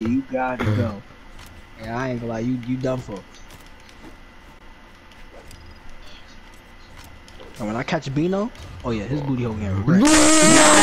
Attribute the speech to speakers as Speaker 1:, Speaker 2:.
Speaker 1: You gotta go. Yeah, I ain't gonna lie, you you done for. And when I catch Bino, oh yeah, his booty hole getting wrecked.